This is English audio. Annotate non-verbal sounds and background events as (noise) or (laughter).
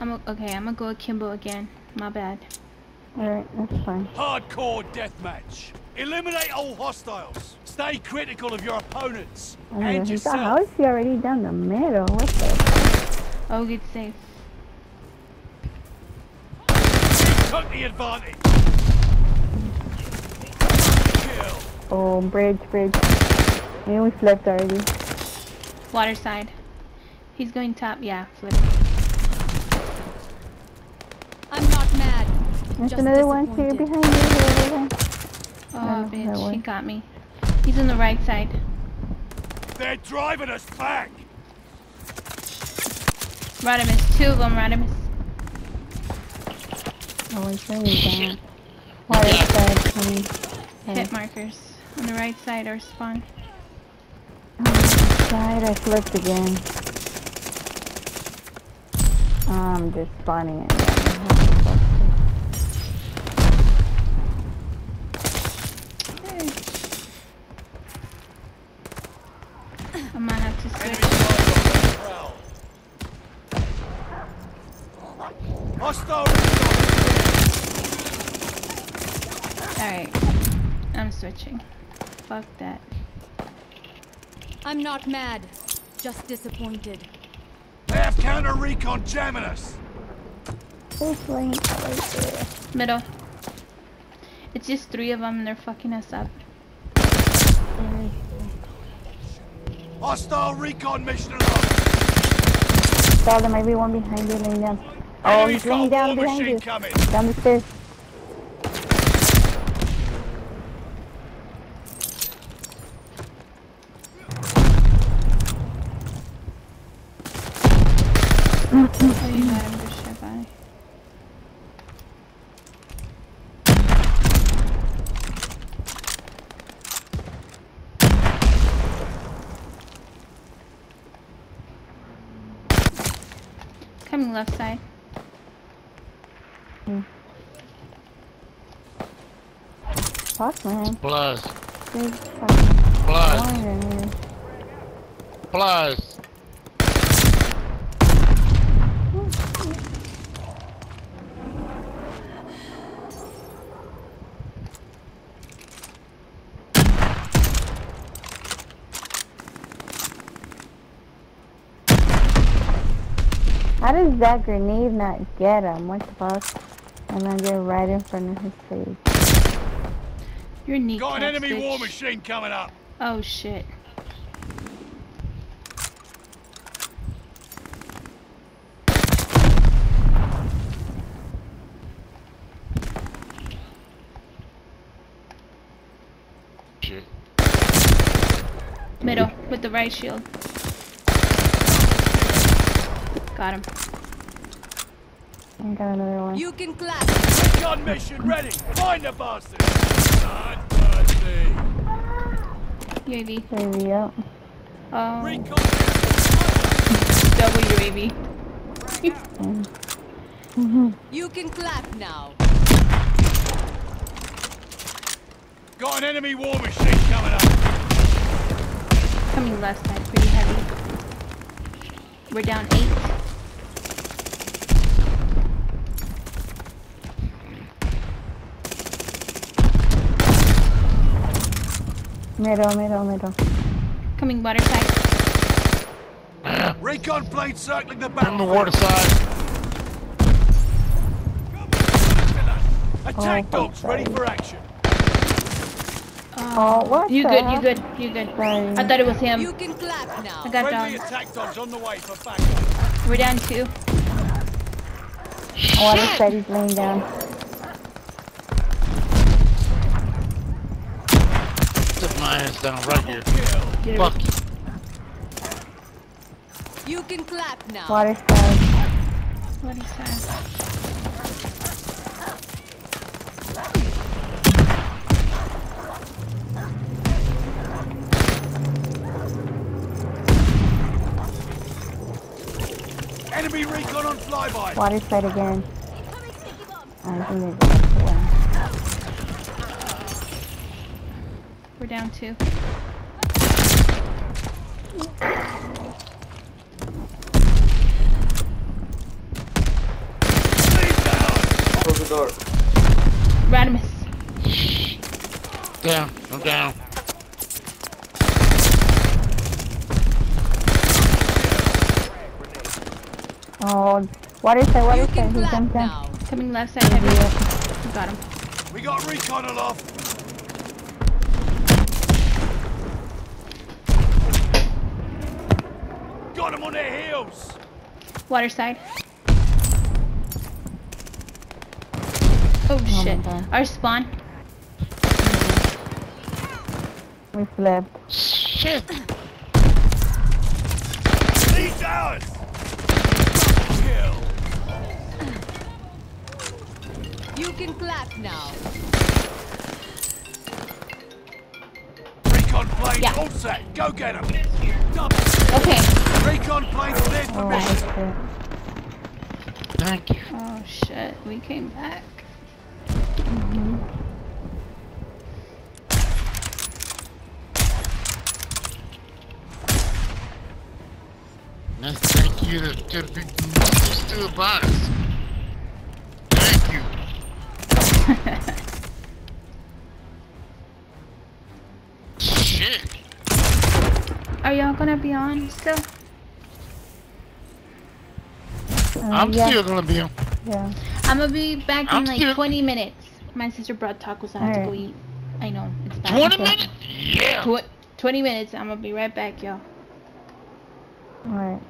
I'm okay. I'm gonna go akimbo again. My bad. Alright, that's fine. Hardcore deathmatch. Eliminate all hostiles. Stay critical of your opponents Oh my and god, he's yourself. is he already down the middle? What the? Oh, good save. Took the advantage. Kill. Oh, bridge, bridge. Maybe we flipped already. Water side. He's going top. Yeah, flip. I'm not mad. There's Just another one here behind you. Here. Oh, No, bitch. He got me. He's on the right side. They're driving us back. Rodimus. Two of them, Rodimus. Oh, he's really down. Water side coming. Hit markers. On the right side or spawn. Oh, side, I flipped again. Oh, I'm just spawning it. Hey. I might have to switch. fire on the prowl. Hostile. Alright. I'm switching. Fuck that. I'm not mad. Just disappointed. They have counter recon jamming us. This lane. Middle. It's just three of them and they're fucking us up. Hostile recon mission alert. Saw there might be one behind you laying down. Oh, he's um, laying down behind you. coming. Down the stairs. You got him. Good shit, bye. Coming left side. Hmm. Fuck, man. Plus, plus, corner in here. plus. How does that grenade not get him? What the fuck? And then get right in front of his face. Your knee. Got an enemy war machine coming up. Oh shit. Shit. Middle with the right shield. Got him. I got another one. You can clap. Recon mission ready. Find the bastard. Not mercy. UAV. Hurry up. Um, oh, Recon. double UAV. You can clap now. Got an enemy war machine coming up. Coming left side, pretty heavy. We're down eight. Middle, middle, middle. Coming water side. Recon plane circling the back. On the battlefield. water side. Attack Oh, dogs ready for action. Oh, what You the good, you good, you good. Sorry. I thought it was him. You can clap now. I got down. attack dogs on the way for backup. We're down two. Water side, he's laying down. My ass down right here. Kill. Fuck you. You can clap now. Water side. Water side. Enemy recon on flyby. Water side again. I think they one. We're We're down two. Lead down! Close the door. Radimus. Down. I'm down. Oh, what is that? What You is that? can He clap jumped in. Coming left side heavy. Yeah. Got him. We got recon aloft. Got them on their heels. Water side. Oh my shit. Our spawn. We flipped. Shit. Lead down! Kill. You can clap now. Recon planes Yeah. all set. Go get them. Double. Okay. Recon planes cleared for Oh, mission. shit. Thank you. Oh shit. We came back. Mhm. Nice thank you to, to the people who stood by. Thank you. (laughs) Shit. Are y'all gonna be on still? Um, I'm yeah, still gonna be on. Yeah. I'm gonna be back in I'm like still- 20 minutes. My sister brought tacos. I have to go eat. I know it's bad. 20 minutes? Yeah. Tw- 20 minutes. I'm gonna be right back, y'all. Alright.